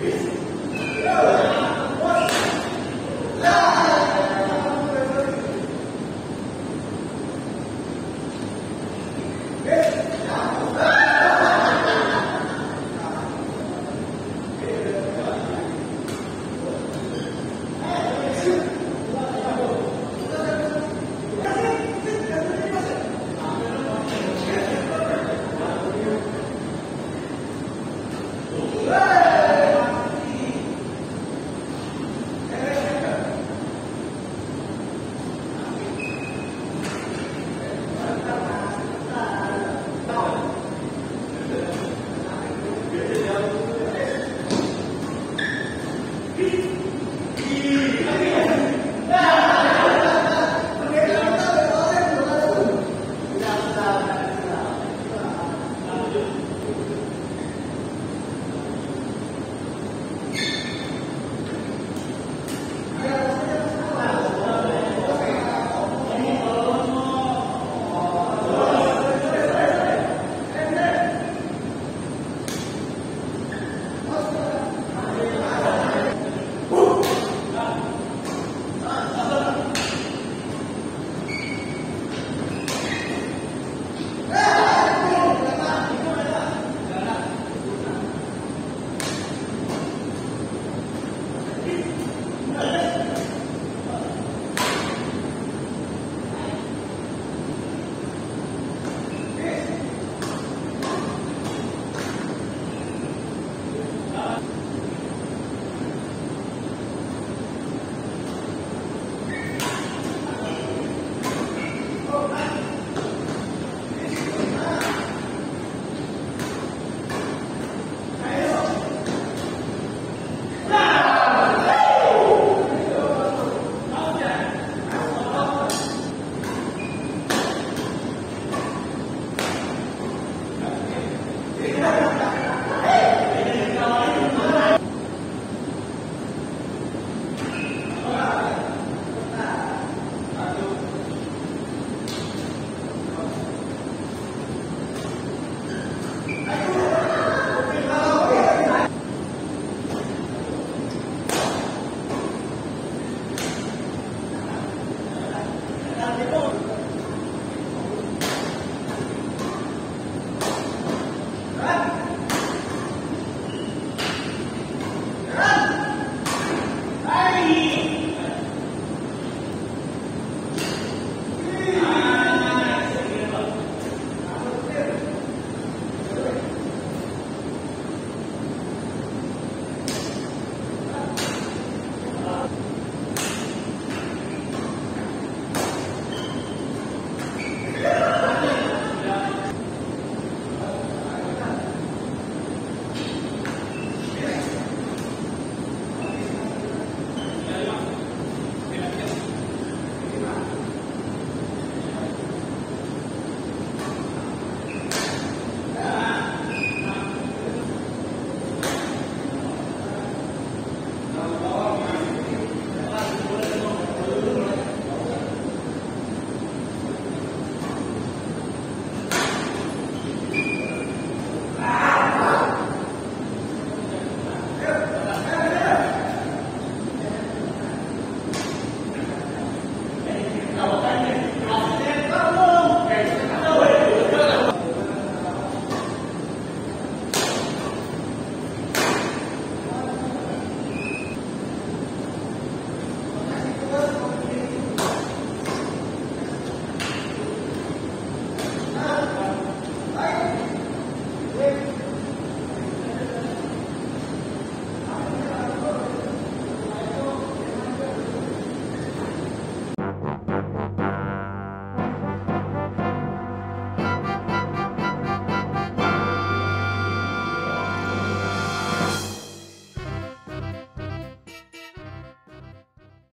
Amen.